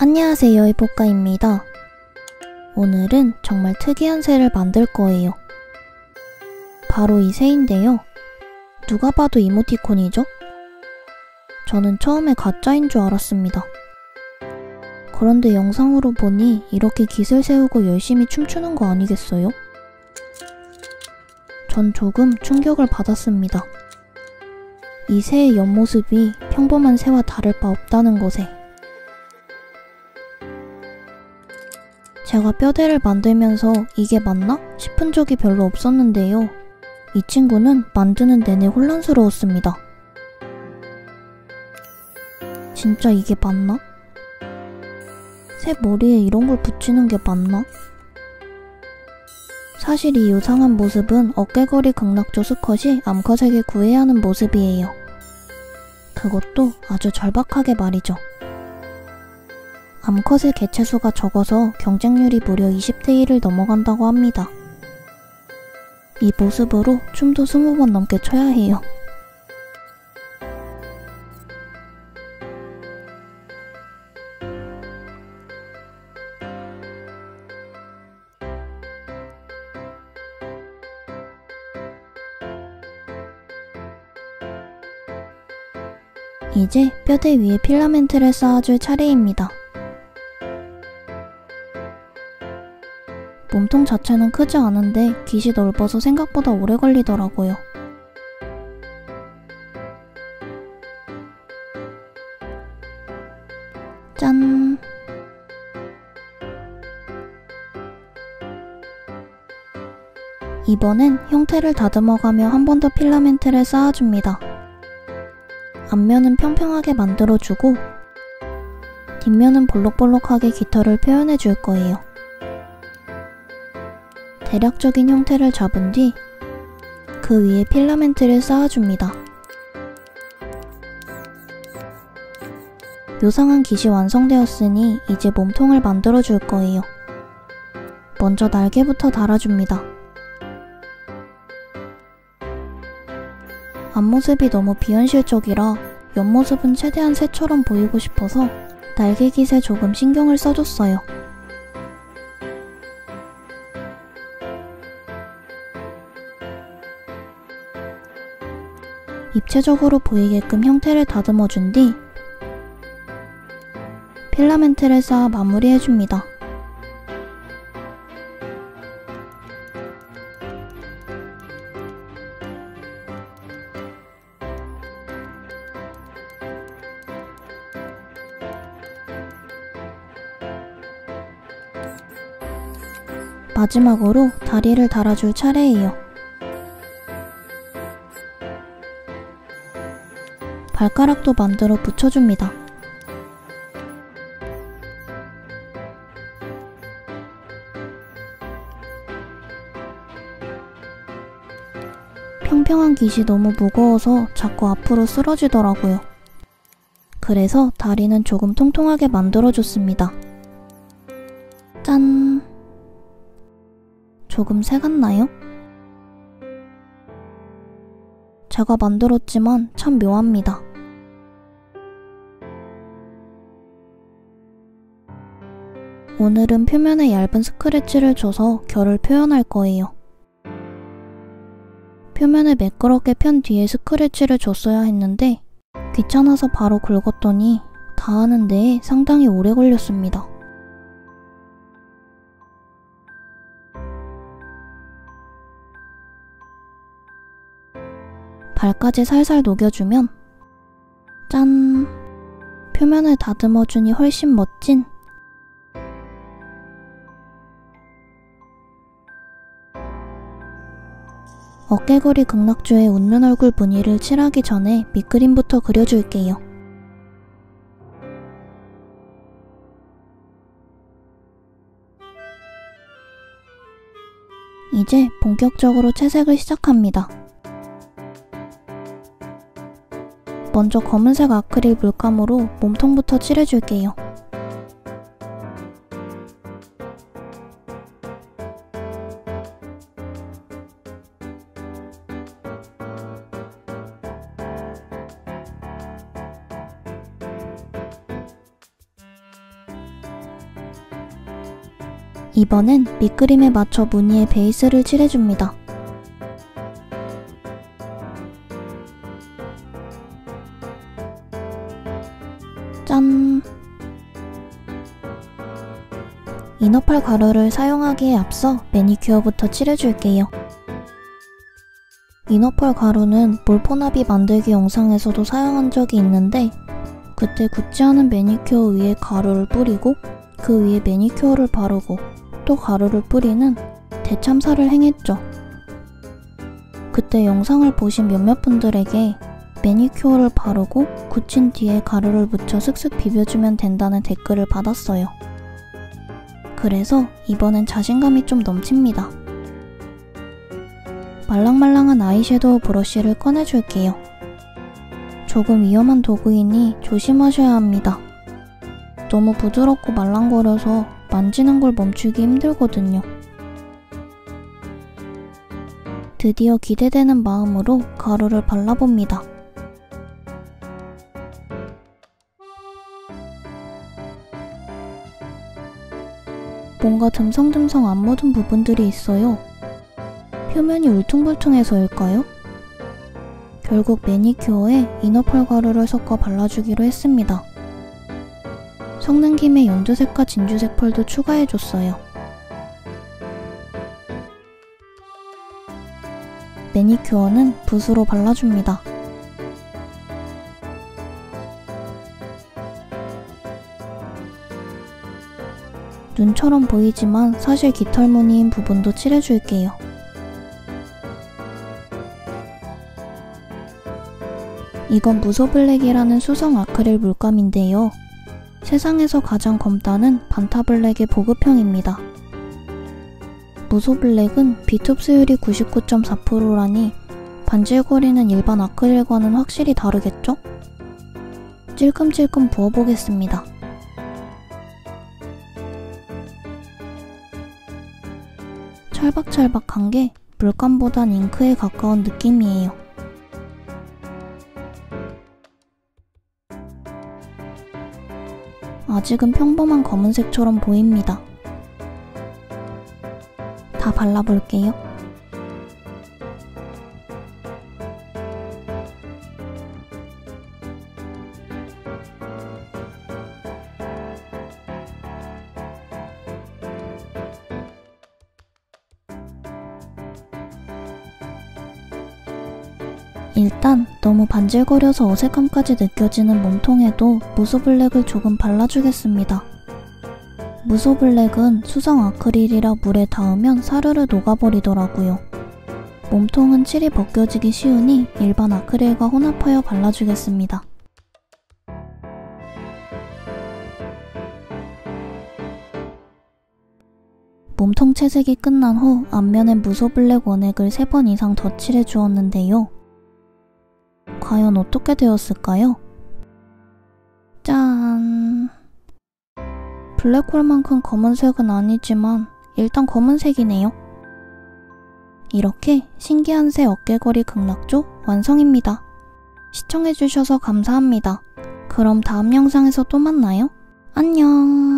안녕하세요, 이뽀까입니다. 오늘은 정말 특이한 새를 만들 거예요. 바로 이 새인데요. 누가 봐도 이모티콘이죠? 저는 처음에 가짜인 줄 알았습니다. 그런데 영상으로 보니 이렇게 기술 세우고 열심히 춤추는 거 아니겠어요? 전 조금 충격을 받았습니다. 이 새의 옆모습이 평범한 새와 다를 바 없다는 것에. 제가 뼈대를 만들면서 이게 맞나? 싶은 적이 별로 없었는데요. 이 친구는 만드는 내내 혼란스러웠습니다. 진짜 이게 맞나? 새 머리에 이런 걸 붙이는 게 맞나? 사실 이 요상한 모습은 어깨거리 극락조 수컷이 암컷에게 구애하는 모습이에요. 그것도 아주 절박하게 말이죠. 암컷의 개체수가 적어서 경쟁률이 무려 20대 1을 넘어간다고 합니다. 이 모습으로 춤도 20번 넘게 춰야 해요. 이제 뼈대 위에 필라멘트를 쌓아줄 차례입니다. 몸통 자체는 크지 않은데 깃이 넓어서 생각보다 오래 걸리더라고요. 짠! 이번엔 형태를 다듬어가며 한 번 더 필라멘트를 쌓아줍니다. 앞면은 평평하게 만들어주고 뒷면은 볼록볼록하게 깃털을 표현해 줄 거예요. 대략적인 형태를 잡은 뒤 그 위에 필라멘트를 쌓아줍니다. 묘상한 깃이 완성되었으니 이제 몸통을 만들어 줄 거예요. 먼저 날개부터 달아줍니다. 앞모습이 너무 비현실적이라 옆모습은 최대한 새처럼 보이고 싶어서 날개 깃에 조금 신경을 써줬어요. 입체적으로 보이게끔 형태를 다듬어 준 뒤 필라멘트를 쌓아 마무리해줍니다. 마지막으로 다리를 달아줄 차례예요. 발가락도 만들어 붙여줍니다. 평평한 깃이 너무 무거워서 자꾸 앞으로 쓰러지더라고요. 그래서 다리는 조금 통통하게 만들어줬습니다. 짠! 조금 새 같나요? 제가 만들었지만 참 묘합니다. 오늘은 표면에 얇은 스크래치를 줘서 결을 표현할 거예요. 표면을 매끄럽게 편 뒤에 스크래치를 줬어야 했는데 귀찮아서 바로 긁었더니 다 하는 데에 상당히 오래 걸렸습니다. 발까지 살살 녹여주면 짠! 표면을 다듬어주니 훨씬 멋진 어깨거리 극락조의 웃는 얼굴 무늬를 칠하기 전에 밑그림부터 그려줄게요. 이제 본격적으로 채색을 시작합니다. 먼저 검은색 아크릴 물감으로 몸통부터 칠해줄게요. 이번엔 밑그림에 맞춰 무늬에 베이스를 칠해줍니다. 짠! 이너팔 가루를 사용하기에 앞서 매니큐어부터 칠해줄게요. 이너펄 가루는 몰포나비 만들기 영상에서도 사용한 적이 있는데 그때 굳지 않은 매니큐어 위에 가루를 뿌리고 그 위에 매니큐어를 바르고 또 가루를 뿌리는 대참사를 행했죠. 그때 영상을 보신 몇몇 분들에게 매니큐어를 바르고 굳힌 뒤에 가루를 묻혀 슥슥 비벼주면 된다는 댓글을 받았어요. 그래서 이번엔 자신감이 좀 넘칩니다. 말랑말랑한 아이섀도우 브러쉬를 꺼내줄게요. 조금 위험한 도구이니 조심하셔야 합니다. 너무 부드럽고 말랑거려서 만지는 걸 멈추기 힘들거든요. 드디어 기대되는 마음으로 가루를 발라봅니다. 뭔가 듬성듬성 안 묻은 부분들이 있어요. 표면이 울퉁불퉁해서일까요? 결국 매니큐어에 이너펄 가루를 섞어 발라주기로 했습니다. 섞는 김에 연두색과 진주색 펄도 추가해줬어요. 매니큐어는 붓으로 발라줍니다. 눈처럼 보이지만 사실 깃털 무늬인 부분도 칠해줄게요. 이건 무소블랙이라는 수성 아크릴 물감인데요. 세상에서 가장 검다는 반타블랙의 보급형입니다. 무소블랙은 비투흡수율이 99.4%라니 반질거리는 일반 아크릴과는 확실히 다르겠죠? 찔끔찔끔 부어보겠습니다. 철박철박한 게 물감보단 잉크에 가까운 느낌이에요. 아직은 평범한 검은색처럼 보입니다. 다 발라볼게요. 일단 너무 반질거려서 어색함까지 느껴지는 몸통에도 무소블랙을 조금 발라주겠습니다. 무소블랙은 수성 아크릴이라 물에 닿으면 사르르 녹아버리더라고요. 몸통은 칠이 벗겨지기 쉬우니 일반 아크릴과 혼합하여 발라주겠습니다. 몸통 채색이 끝난 후 앞면에 무소블랙 원액을 3번 이상 더 칠해 주었는데요. 과연 어떻게 되었을까요? 짠! 블랙홀만큼 검은색은 아니지만 일단 검은색이네요. 이렇게 신기한 새 어깨걸이 극락조 완성입니다. 시청해주셔서 감사합니다. 그럼 다음 영상에서 또 만나요. 안녕!